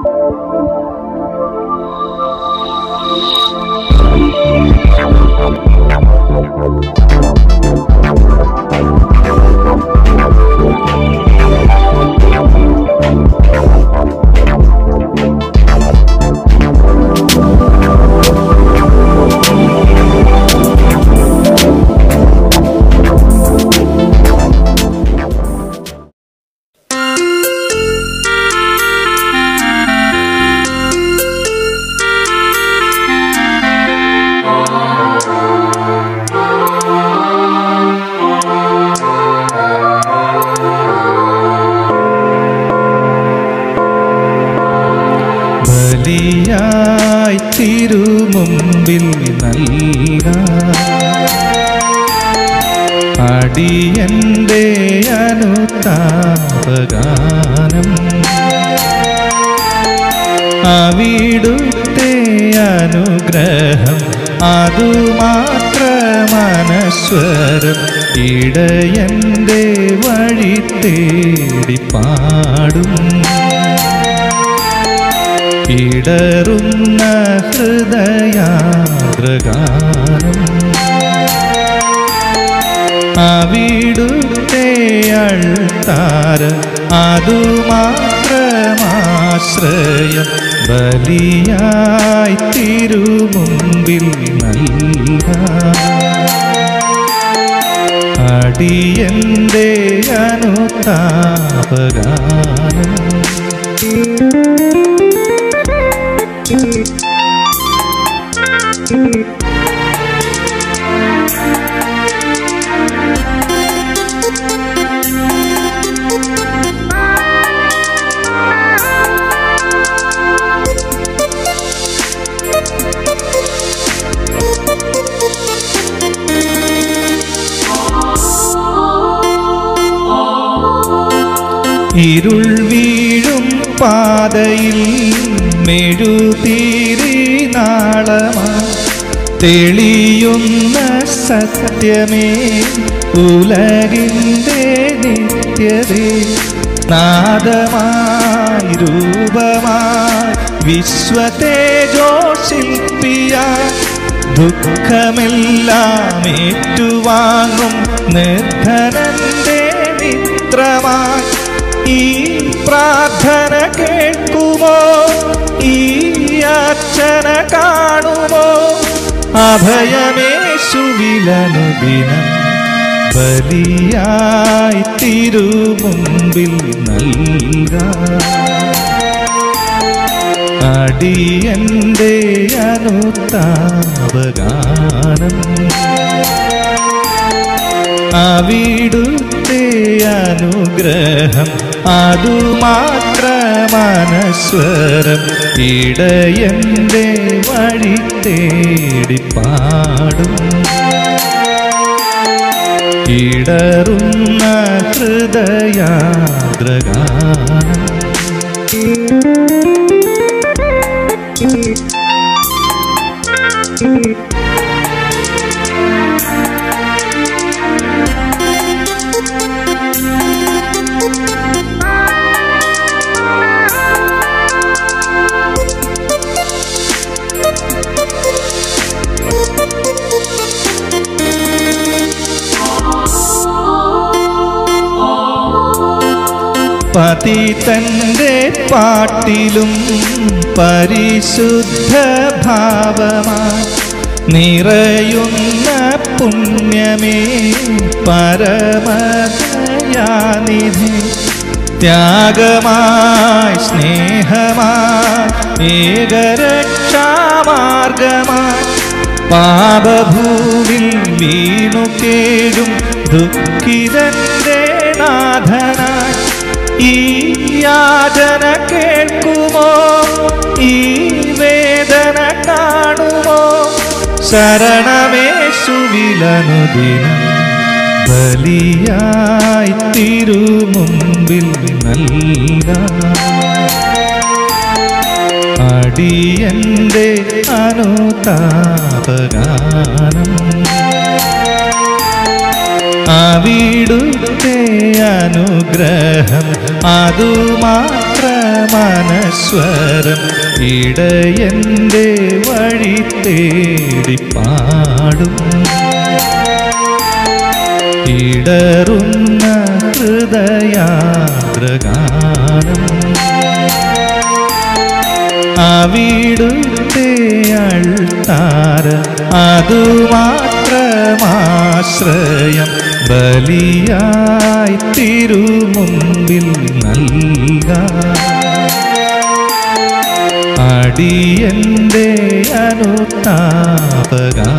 Thank you. ബലിയായി തിരുമുമ്പിൽ നൽക. അടിയന്റെ അനുതാപഗാനം. അവിടുത്തെ അനുഗ്രഹം അതുമാത്ര മനസ്വരം ഇടയന്റെ വഴി തേടി പാടും. ഇടറുന്ന ഹൃദയാദ്രഗാനം അവിടുത്തെ അൾത്താര അതുമാത്രമാശ്രയം ബലിയായി തിരുമുമ്പിൽ നൽക. അടിയന്റെ അനുതാപഗാനം. ഇരുൾ വീഴും പാതയിൽ മെഴുതീരി നാളമാ. തെളിയുന്ന സത്യമേ ഉലകിന്റെ നിത്യതേ. നാദമായി രൂപമായി വിശ്വതേജോശില്പിയ. ദുഃഖമെല്ലാം ഏറ്റുവാങ്ങും മിത്രമായി ഈ പ്രാർത്ഥന കേൾക്കുമോ? ഈ അച്ഛന കാണുമോ? അഭയമേശുവിലനുദിനം ബലിയായി തിരുമുമ്പിൽ നൽക. അടിയന്റെ അനുതാപഗാനം. അവിടുത്തെ അനുഗ്രഹം അതുമാത്രമനസ്വരം ഇടയന്റെ വഴി തേടി പാടും ഇടറുന്ന ഹൃദയാദ്രഗാനം പതിതന്റെ പാട്ടിലും പരിശുദ്ധ ഭാവമാ നിറയുന്ന പുണ്യമേ പരമദയാനിധി. ത്യാഗമായി സ്നേഹമായി ഏകരക്ഷാമാർഗമായി. പാപഭൂവിൽ വീണു കേടും ദുഃഖിതന്റെ നാഥനായി. ഈ യാചന കേൾക്കുമോ? ഈ വേദന കാണുമോ? ശരണമേശുവിലനുദിനം ബലിയായി തിരുമുമ്പിൽ നൽക. അടിയന്റെ അനുതാപഗാനം അവിടുത്തെ അനുഗ്രഹം അതുമാത്രമന മനസ്വരം ഇടയന്റെ വഴി തേടി പാടും. ഇടറുന്ന ഹൃദയാഗ്രഗാനം അവിടുത്തെ അൾത്താര അതുമാത്രമാശ്രയം ബലിയായി തിരുമുമ്പിൽ നൽക. അടിയന്റെ അനുതാപകാ